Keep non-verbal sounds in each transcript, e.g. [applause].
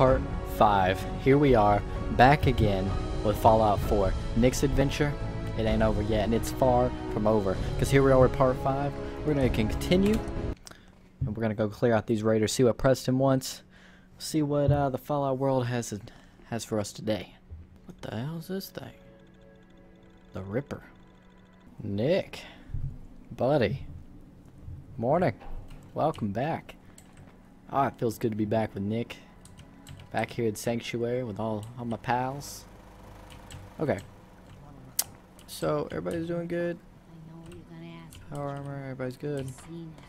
part 5. Here we are, back again with Fallout 4. Nick's adventure, it ain't over yet, and it's far from over. Because here we are with part 5. We're going to continue, and we're going to go clear out these raiders, see what Preston wants, see what uh, the Fallout world has, has for us today. What the hell is this thing? The Ripper. Nick. Buddy. Morning. Welcome back. Ah, oh, it feels good to be back with Nick. Back here at Sanctuary with all, all my pals. Okay. So, everybody's doing good? I know what you're gonna ask. Power armor, everybody's good. I've seen it.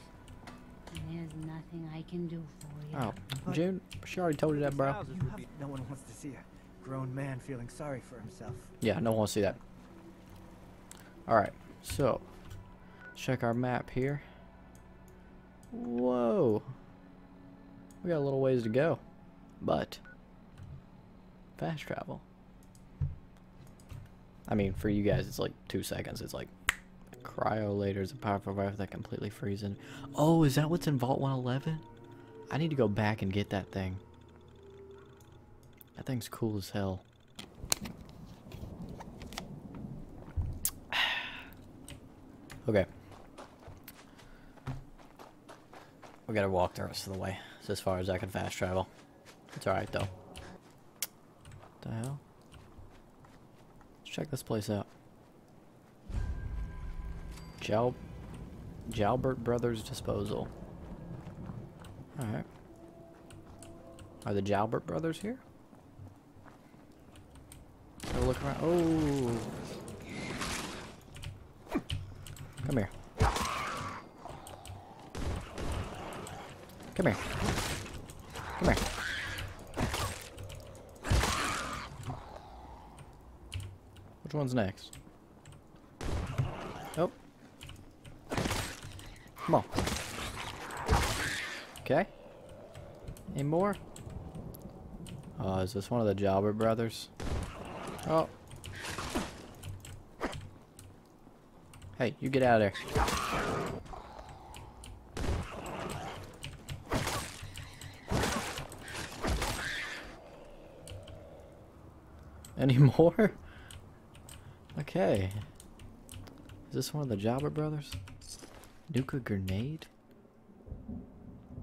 And there's nothing I can do for you. Oh, June, she already told you that, bro. No one wants to see a grown man feeling sorry for himself. Yeah, no one wants to see that. Alright, so, check our map here. Whoa. We got a little ways to go. But, fast travel. I mean, for you guys, it's like two seconds. It's like, Cryolator is a powerful rifle that completely freezes. Oh, is that what's in Vault 111? I need to go back and get that thing. That thing's cool as hell. [sighs] okay. We gotta walk the rest of the way. It's as far as I can fast travel. It's alright though. What the hell? Let's check this place out. Jal Jalbert Brothers Disposal. Alright. Are the Jalbert brothers here? Go look around. Oh. Come here. Come here. Come here. Which one's next? Oh. Come on. Okay. Any more? Oh, is this one of the Jalbert brothers? Oh. Hey, you get out of there. Any [laughs] more? Okay. Is this one of the Jalbert brothers? Nuka grenade?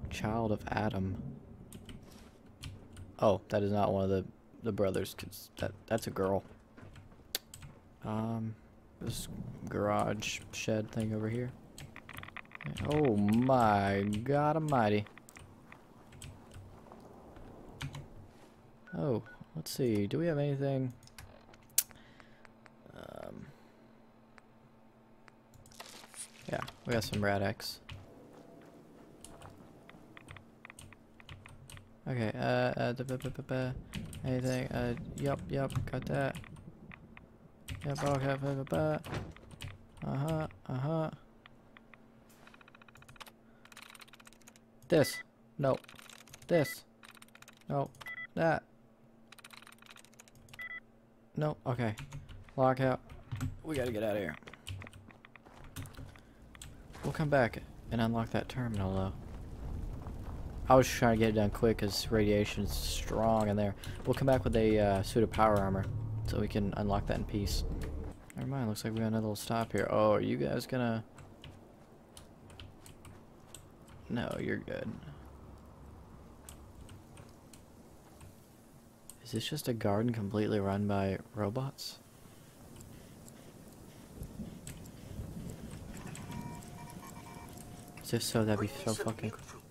Child of Adam. Oh, that is not one of the the brothers, cause that that's a girl. Um, this garage shed thing over here. Oh my God Almighty! Oh, let's see. Do we have anything? Yeah, we got some Rad-X. Okay, uh, uh, da, ba, ba, ba, anything, uh, yup, yup, got that. Yep, okay, ba, ba. Uh-huh, uh-huh. This. No. This. No. That. No, okay. Lock out. We gotta get out of here. We'll come back and unlock that terminal, though. I was trying to get it done quick because radiation is strong in there. We'll come back with a uh, suit of power armor so we can unlock that in peace. Never mind, looks like we got another little stop here. Oh, are you guys gonna... No, you're good. Is this just a garden completely run by robots? If so, that'd be so fucking cool.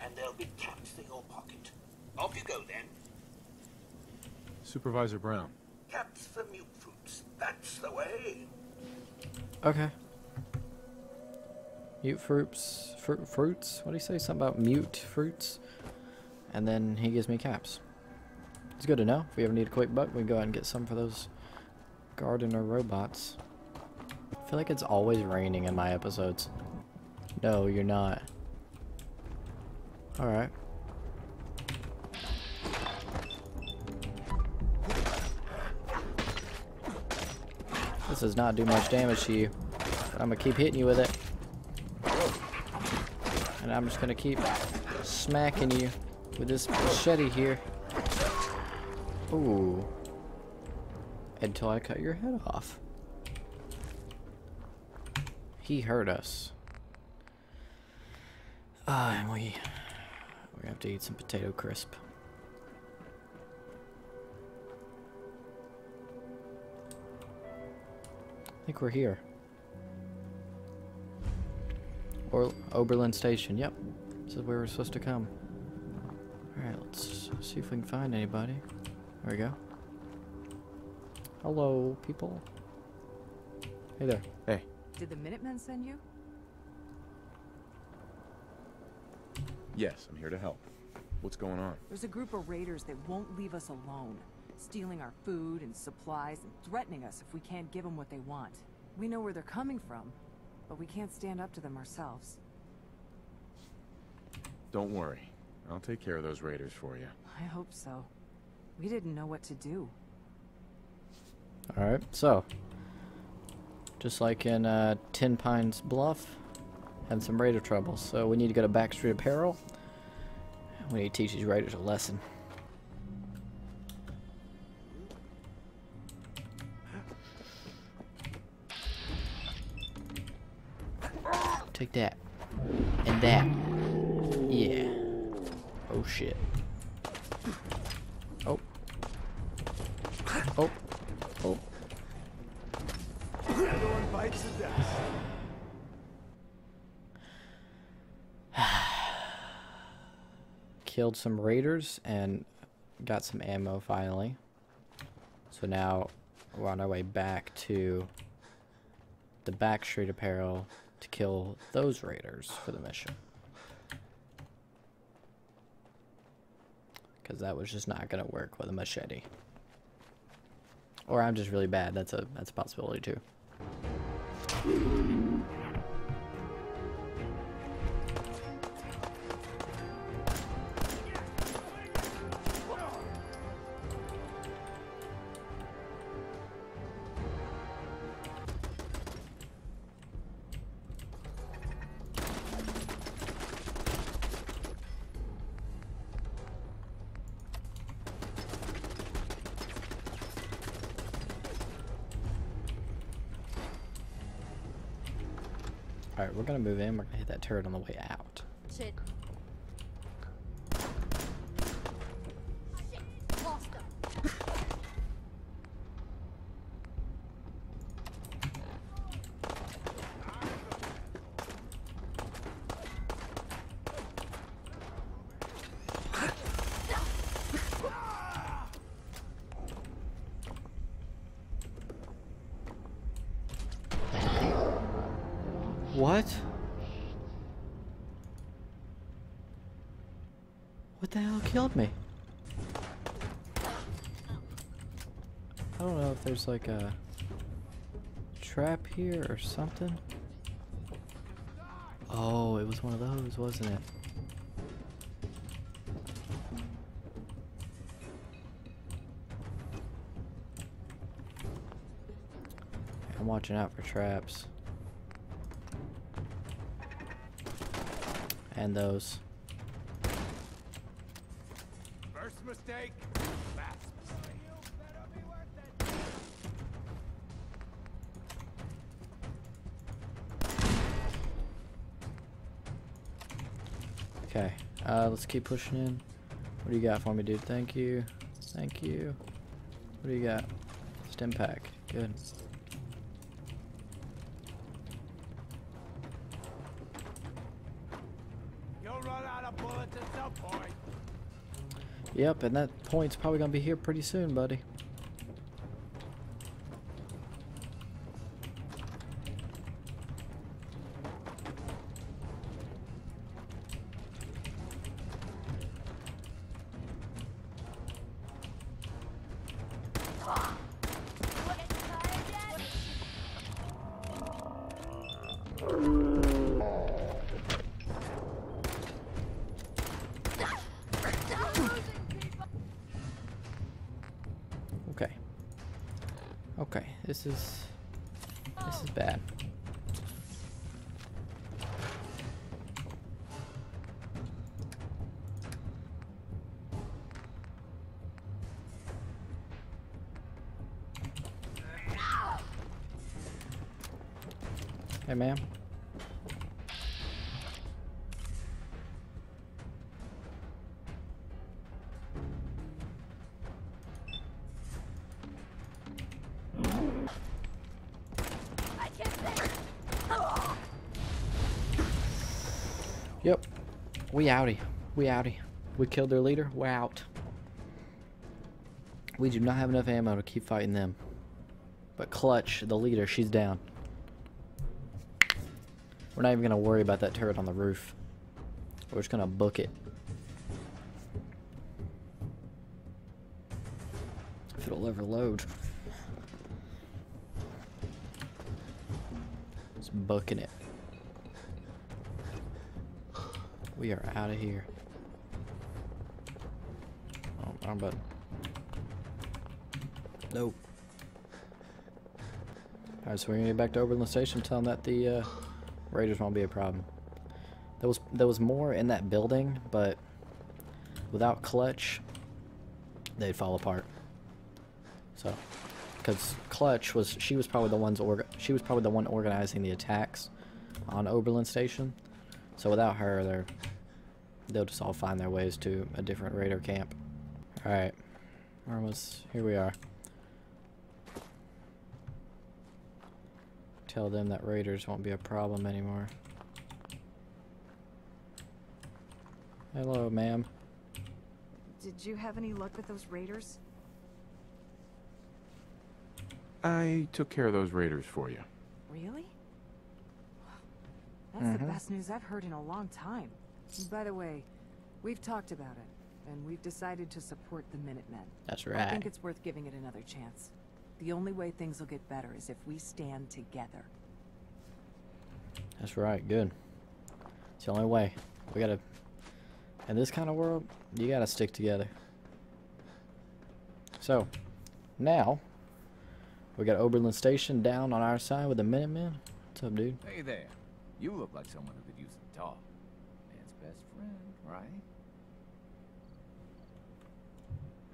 And there'll be caps for your pocket. Off you go then. Supervisor Brown. Caps for mute fruits. That's the way. Okay. Mutfruits. Fr fruits? What do you say? Something about mutfruits? And then he gives me caps. It's good to know. If we ever need a quick buck, we can go out and get some for those gardener robots. I feel like it's always raining in my episodes. No, you're not. Alright. This does not do much damage to you. But I'm gonna keep hitting you with it. And I'm just gonna keep smacking you. with this machete here. Ooh. Until I cut your head off. He hurt us. Ah, and we we have to eat some potato crisp. I think we're here. Or Oberland Station. Yep. This is where we're supposed to come. Alright, let's see if we can find anybody. There we go. Hello, people. Hey there. Hey, Did the Minutemen send you? Yes, I'm here to help. What's going on? There's a group of raiders that won't leave us alone, stealing our food and supplies and threatening us if we can't give them what they want. We know where they're coming from, but we can't stand up to them ourselves. Don't worry. I'll take care of those raiders for you. I hope so. We didn't know what to do. Alright, so. Just like in uh, Tenpines Bluff, having some raider trouble. So we need to go to Backstreet Apparel. We need to teach these raiders a lesson. Take that. And that. Yeah. Oh shit. Oh. Oh. Oh. Killed some raiders and got some ammo finally. So now we're on our way back to the Backstreet Apparel to kill those raiders for the mission. Cause that was just not gonna work with a machete. Or I'm just really bad. That's a that's a possibility too. Alright, we're gonna move in. We're gonna hit that turret on the way out. Shit. Shit. Lost him. What? What the hell killed me? I don't know if there's like a trap here or something. Oh, it was one of those, wasn't it? I'm watching out for traps. And those. First mistake, let's keep pushing in. What do you got for me, dude? Thank you. Thank you. What do you got? Stimpak. Good. You'll run out of bullets at some point. Yep, and that point's probably gonna be here pretty soon, buddy. This is... This is bad. Hey, ma'am. Yep. We outie. We outie. We killed their leader. We're out. We do not have enough ammo to keep fighting them. But Clutch, the leader, she's down. We're not even going to worry about that turret on the roof. We're just going to book it. If it'll ever load. Just booking it. We are out of here. Oh, wrong button. Nope. Alright, so we're gonna get back to Oberland Station, tell them that the uh, Raiders won't be a problem. There was there was more in that building, but without Clutch, they'd fall apart. So, because Clutch was she was probably the ones org she was probably the one organizing the attacks on Oberland Station. So without her, they're they'll just all find their ways to a different Raider camp. All right, where was here we are. Tell them that Raiders won't be a problem anymore. Hello, ma'am. Did you have any luck with those raiders? I took care of those raiders for you. Really? That's the Mhm. best news I've heard in a long time. By the way, we've talked about it, and we've decided to support the Minutemen. That's right. I think it's worth giving it another chance. The only way things will get better is if we stand together. That's right. Good. It's the only way. We gotta. In this kind of world, you gotta stick together. So, now we got Oberland Station down on our side with the Minutemen. What's up, dude? Hey there. You look like someone who could use a dog. Man's best friend, right?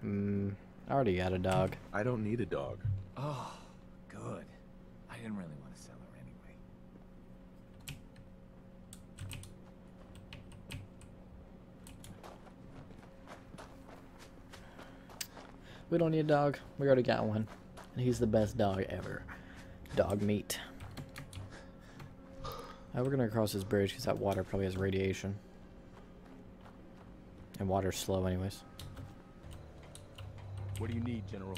Hmm. I already got a dog. I don't need a dog. Oh, good. I didn't really want to sell her anyway. We don't need a dog. We already got one. And he's the best dog ever. Dogmeat. Now we're gonna cross this bridge because that water probably has radiation. And water's slow anyways. What do you need, General?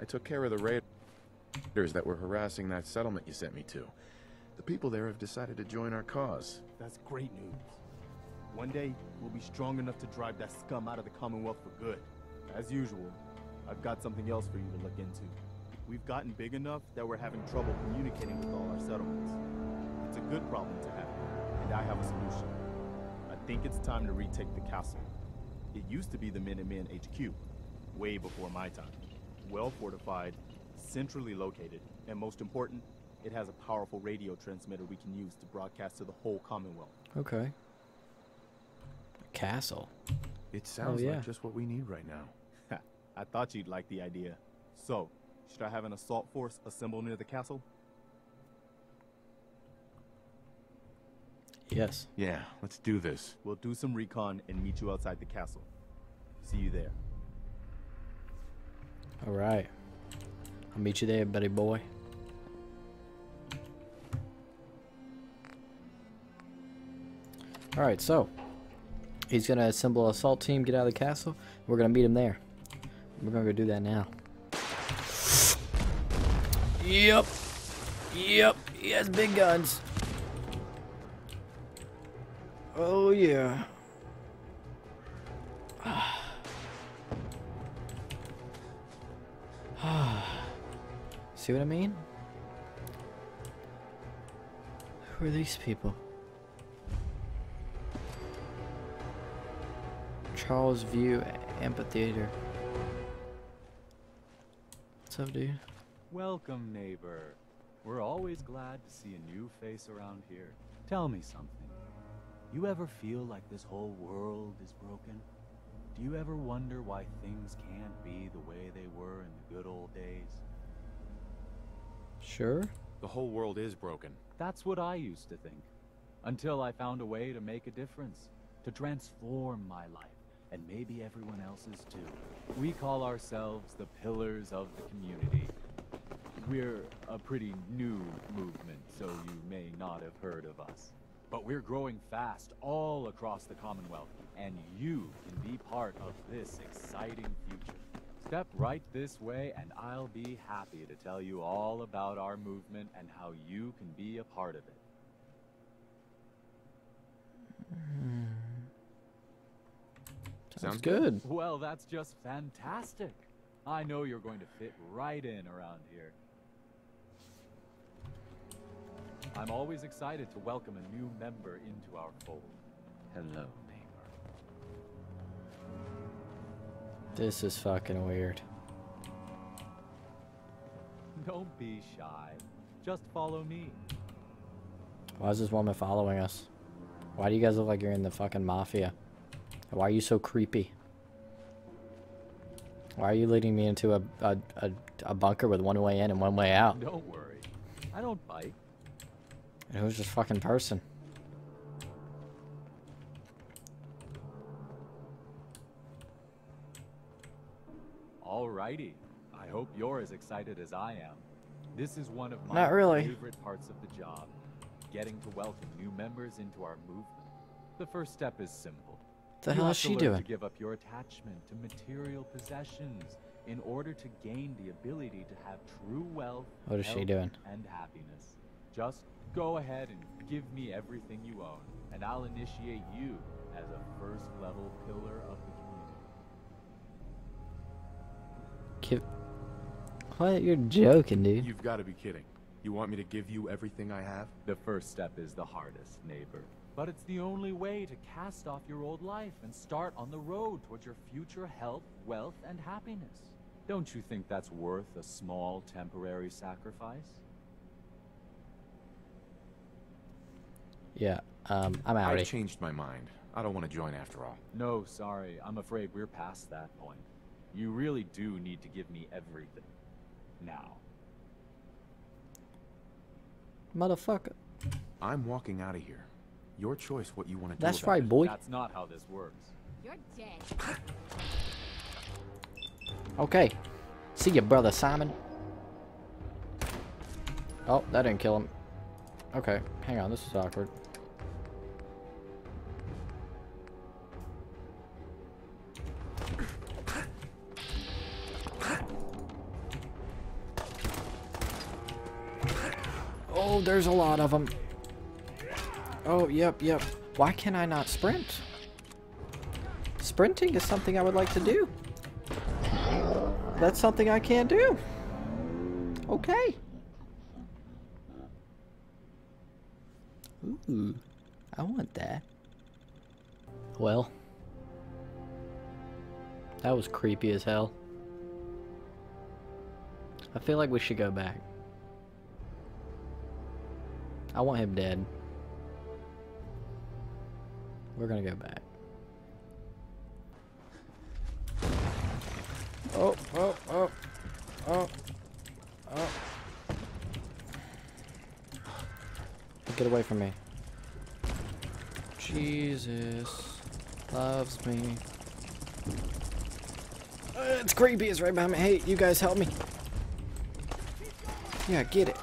I took care of the raiders that were harassing that settlement you sent me to. The people there have decided to join our cause. That's great news. One day, we'll be strong enough to drive that scum out of the Commonwealth for good. As usual, I've got something else for you to look into. We've gotten big enough that we're having trouble communicating with all our settlements. It's a good problem to have, and I have a solution. I think it's time to retake the castle. It used to be the Minutemen HQ, way before my time. Well fortified, centrally located, and most important, it has a powerful radio transmitter we can use to broadcast to the whole Commonwealth. Okay. A castle. It sounds oh, yeah. like just what we need right now. [laughs] I thought you'd like the idea. So, should I have an assault force assemble near the castle? Yes. Yeah, let's do this. We'll do some recon and meet you outside the castle. See you there. Alright. I'll meet you there, buddy boy. Alright, so he's gonna assemble a assault team, get out of the castle. We're gonna meet him there. We're gonna go do that now. Yep. Yep. He has big guns. Oh yeah. [sighs] See what I mean? Who are these people? Charles View Amphitheater. What's up, dude? Welcome, neighbor. We're always glad to see a new face around here. Tell me something. You ever feel like this whole world is broken? Do you ever wonder why things can't be the way they were in the good old days? Sure. The whole world is broken. That's what I used to think. Until I found a way to make a difference. To transform my life. And maybe everyone else's too. We call ourselves the Pillars of the Community. We're a pretty new movement, so you may not have heard of us. But we're growing fast all across the Commonwealth, and you can be part of this exciting future. Step right this way, and I'll be happy to tell you all about our movement and how you can be a part of it. Hmm. Sounds good. Well, that's just fantastic. I know you're going to fit right in around here. I'm always excited to welcome a new member into our fold. Hello, neighbor. This is fucking weird. Don't be shy. Just follow me. Why is this woman following us? Why do you guys look like you're in the fucking mafia? Why are you so creepy? Why are you leading me into a, a, a, a bunker with one way in and one way out? Don't worry. I don't bite. And who's this fucking person? Alrighty. I hope you're as excited as I am. This is one of my really. favorite parts of the job. Getting to welcome new members into our movement. The first step is simple. The You hell is she doing? To give up your attachment to material possessions in order to gain the ability to have true wealth, What is she doing? and happiness. Just go ahead and give me everything you own, and I'll initiate you as a first level pillar of the community. Give... What? You're joking, dude. You've got to be kidding. You want me to give you everything I have? The first step is the hardest, neighbor. But it's the only way to cast off your old life and start on the road towards your future health, wealth, and happiness. Don't you think that's worth a small temporary sacrifice? Yeah, um, I'm out. I outie. changed my mind. I don't want to join after all. No, sorry. I'm afraid we're past that point. You really do need to give me everything. Now. Motherfucker. I'm walking out of here. Your choice what you want to do That's about right, it. boy. That's not how this works. You're dead. Okay. See ya, brother Simon. Oh, that didn't kill him. Okay, hang on, this is awkward. There's a lot of them. Oh, yep, yep. Why can I not sprint? Sprinting is something I would like to do. That's something I can't do. Okay. Ooh, I want that. Well, that was creepy as hell. I feel like we should go back. I want him dead. We're gonna go back. Oh, oh, oh, oh, oh. Get away from me. Jesus loves me. Uh, it's creepy. It's right behind me. Hey, you guys help me. Yeah, get it.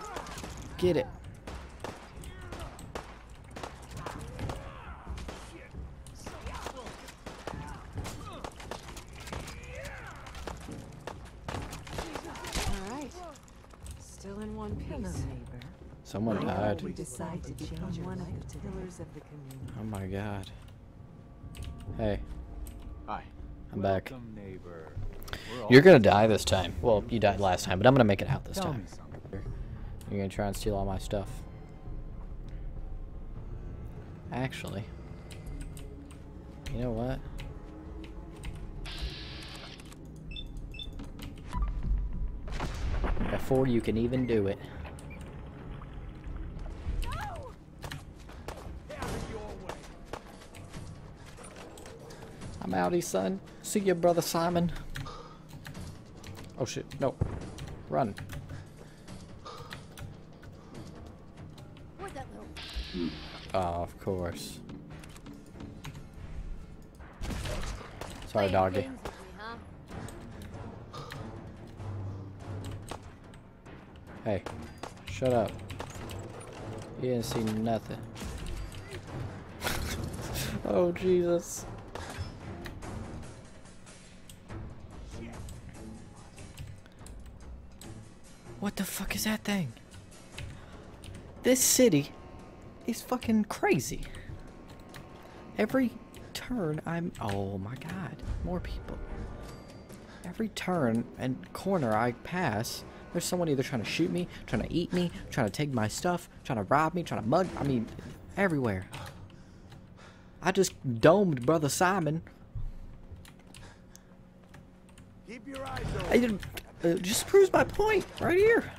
Get it. All right. Still in one piece. Someone died. We decide to become one of the pillars of the community. Oh my god. Hey, Hi. I'm back. Welcome, neighbor. You're gonna die this time. Well, you died last time, but I'm gonna make it out this Tell time. You're gonna try and steal all my stuff. Actually, you know what? Before you can even do it. Outie, son. See ya, brother Simon. Oh shit, no. Run. Oh, of course. Sorry, doggy. Games with me, huh? Hey, shut up. You didn't see nothing. [laughs] oh, Jesus. What the fuck is that thing? This city is fucking crazy. Every turn I'm oh my god, more people. Every turn and corner I pass, there's someone either trying to shoot me, trying to eat me, trying to take my stuff, trying to rob me, trying to mug I mean everywhere. I just domed brother Simon. Keep your eyes open. I didn't uh, just proves my point right here.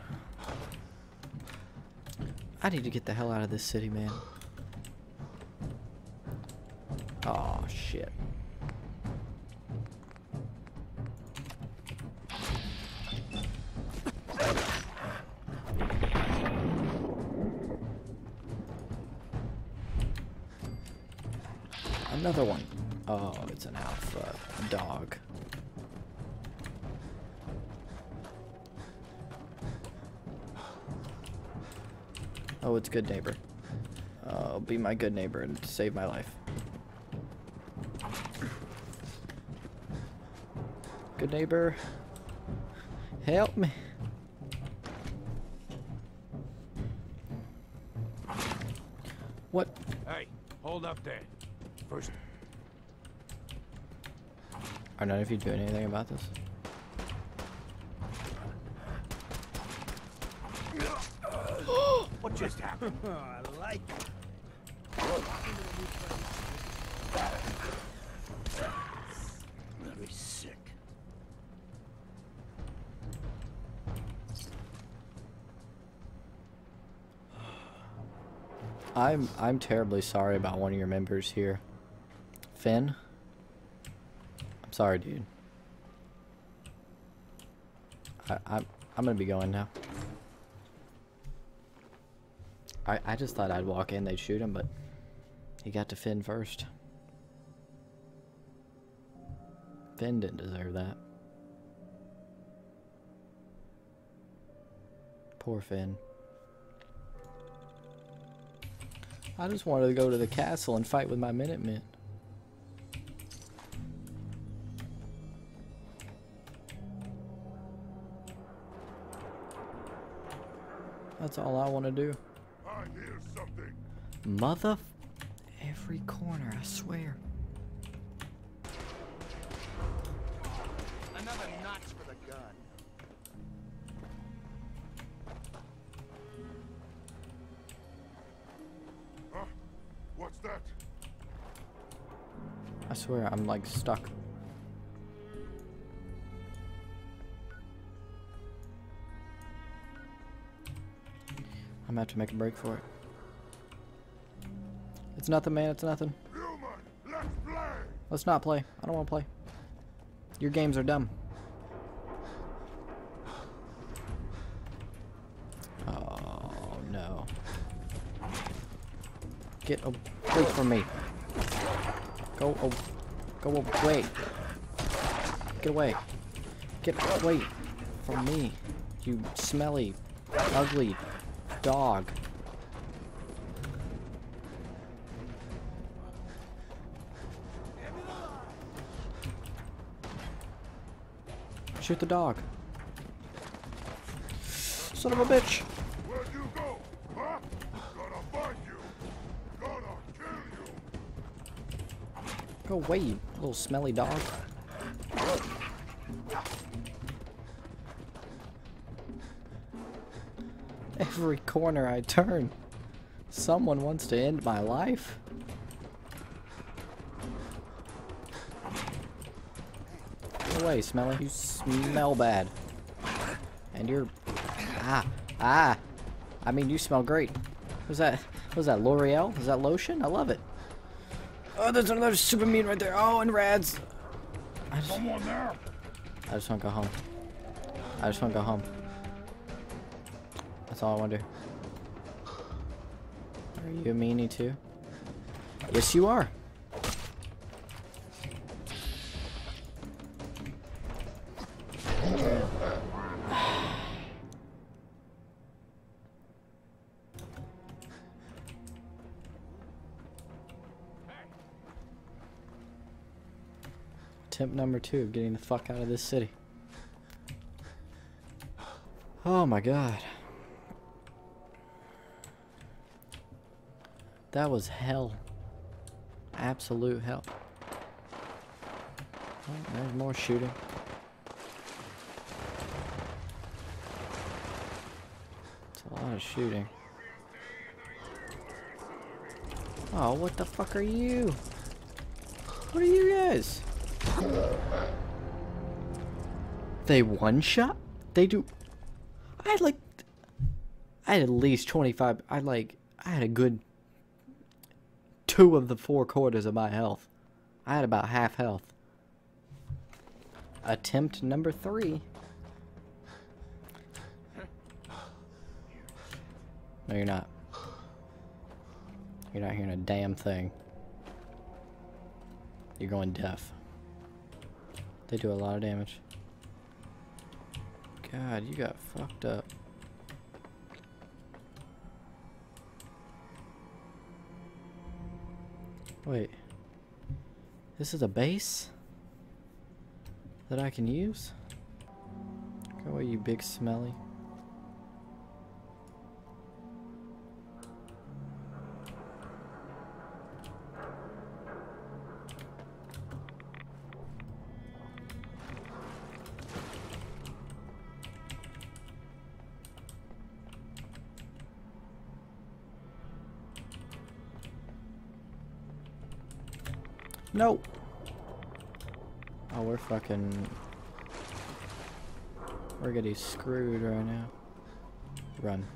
I need to get the hell out of this city, man. Oh shit. Another one. Oh, it's an alpha dog. Oh, it's Goodneighbor. Uh, be my good neighbor and save my life. Good neighbor. Help me. What? Hey, hold up there. First, Are none of you doing anything about this? what just happened? [laughs] Oh, I like it. Very sick. I'm I'm terribly sorry about one of your members here. Finn. I'm sorry, dude. I, I'm I'm gonna be going now. I I just thought I'd walk in, they'd shoot him, but he got to Finn first. Finn didn't deserve that. Poor Finn. I just wanted to go to the castle and fight with my Minutemen. That's all I want to do. I hear something. Mother... Every corner, I swear. Another notch for the gun. Huh? What's that? I swear, I'm like stuck. I'm gonna have to make a break for it. It's nothing, man. It's nothing. Human, let's. Let's not play. I don't want to play. Your games are dumb. Oh, no. Get away from me. Go, go away. Get away. Get away from me. You smelly, ugly dog. Shoot the dog. Son of a bitch. Go? Huh? Gonna find you. Gonna kill you. Go away, you little smelly dog. Every corner I turn, someone wants to end my life. Away, smelly. You smell bad. And you're... Ah. Ah. I mean, you smell great. Was that... Was that L'Oreal? Is that lotion? I love it. Oh, there's another super mean right there. Oh, and rads. I just, Someone there. I just want to go home. I just want to go home. That's all I want to do. Are you a meanie too? Yes, you are. Attempt number two of getting the fuck out of this city. Oh my god. That was hell. Absolute hell. Oh, there's more shooting. It's a lot of shooting. Oh, what the fuck are you? What are you guys? They one shot? They do. I had like. I had at least 25. I like. I had a good two of the four quarters of my health. I had about half health. Attempt number three. No, you're not. You're not hearing a damn thing. You're going deaf. They do a lot of damage. God, you got fucked up. Wait. This is a base? That I can use? Go away, you big smelly. No. Oh, we're fucking. We're getting screwed right now. Run.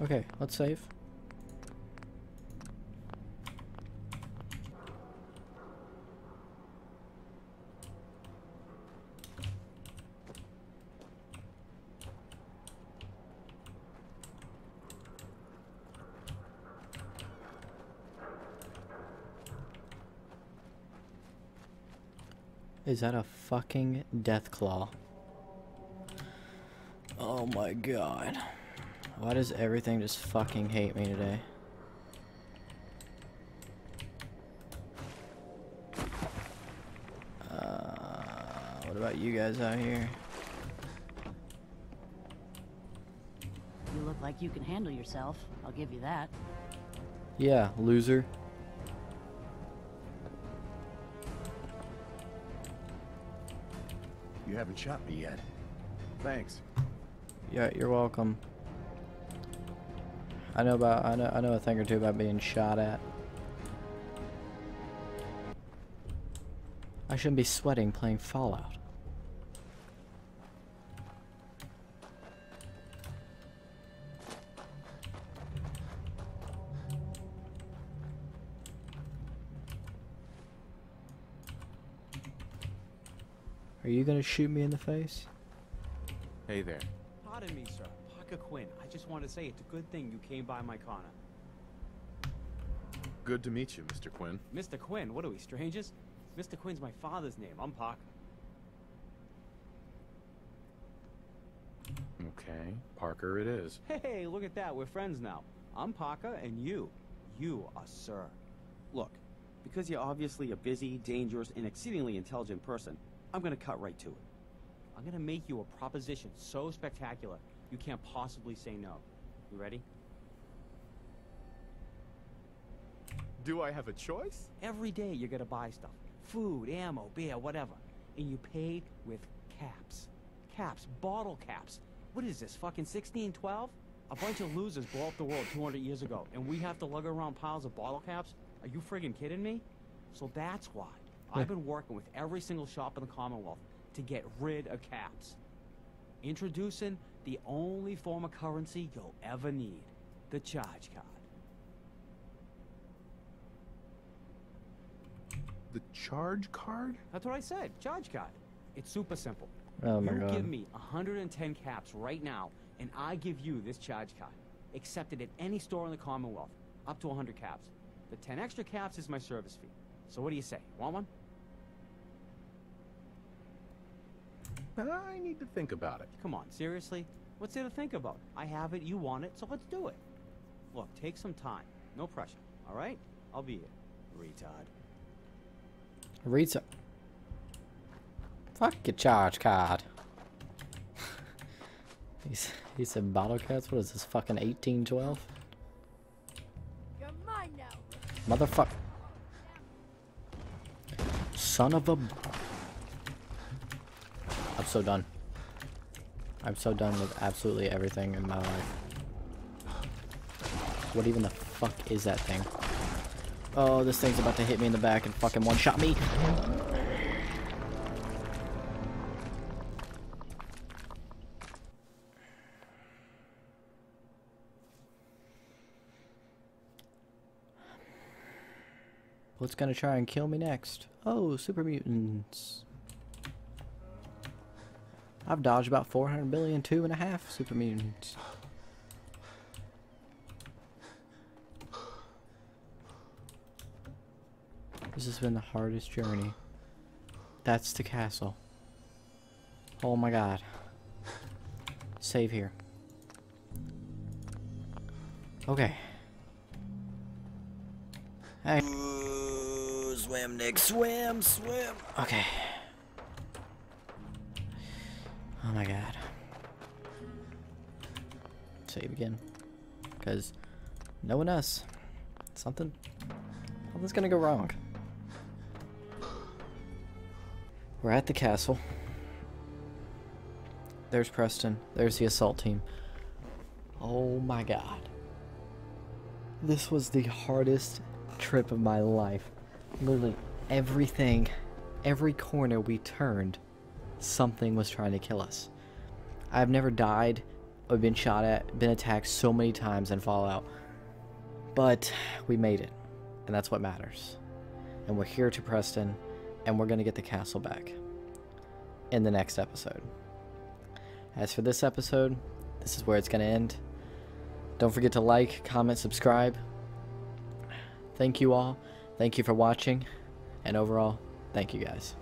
Okay, let's save. Is that a fucking Deathclaw? Oh my god. Why does everything just fucking hate me today? Uh, what about you guys out here? You look like you can handle yourself. I'll give you that. Yeah, loser. Haven't shot me yet. Thanks. Yeah, you're welcome. I know about I know I know a thing or two about being shot at. I shouldn't be sweating playing Fallout. Are you gonna shoot me in the face? Hey there. Pardon me, sir. Parker Quinn. I just want to say it's a good thing you came by my corner. Good to meet you, Mr. Quinn. Mr. Quinn, what are we, strangers? Mr. Quinn's my father's name. I'm Parker. Okay, Parker it is. Hey, look at that. We're friends now. I'm Parker, and you, you are Sir. Look, because you're obviously a busy, dangerous, and exceedingly intelligent person, I'm gonna cut right to it. I'm gonna make you a proposition so spectacular, you can't possibly say no. You ready? Do I have a choice? Every day you're gonna buy stuff. Food, ammo, beer, whatever. And you pay with caps. Caps, bottle caps. What is this, fucking 1612? A bunch of losers blew up the world 200 years ago, and we have to lug around piles of bottle caps? Are you friggin' kidding me? So that's why I've been working with every single shop in the Commonwealth to get rid of caps. Introducing the only form of currency you'll ever need, the charge card. The charge card? That's what I said. Charge card. It's super simple. Oh my you god. give me 110 caps right now, and I give you this charge card. Accepted at any store in the Commonwealth. Up to 100 caps. The 10 extra caps is my service fee. So what do you say? Want one? I need to think about it. Come on, seriously? What's there to think about? I have it, you want it, so let's do it. Look, take some time. No pressure, alright? I'll be here. Retard. Read some. Fuck your charge card. [laughs] He's, he said bottle caps? What is this, fucking 1812? You're mine now. Motherfuck. Son of a. So done. I'm so done with absolutely everything in my life. What even the fuck is that thing? Oh, this thing's about to hit me in the back and fucking one shot me. What's gonna try and kill me next? Oh, super mutants. I've dodged about 400 billion, two and a half super mutants. This has been the hardest journey. That's the castle. Oh my god. Save here. Okay. Hey. Ooh, swim, Nick. Swim, swim. Okay. Oh my god. Save again. Because knowing us, something, something's gonna go wrong. We're at the castle. There's Preston. There's the assault team. Oh my god. This was the hardest trip of my life. Literally everything, every corner we turned, something was trying to kill us. I've never died or been shot at, been attacked so many times in Fallout. But we made it, and that's what matters. And we're here to Preston, and we're going to get the castle back in the next episode. As for this episode, this is where it's going to end. Don't forget to like, comment, subscribe. Thank you all. Thank you for watching. And overall, thank you guys.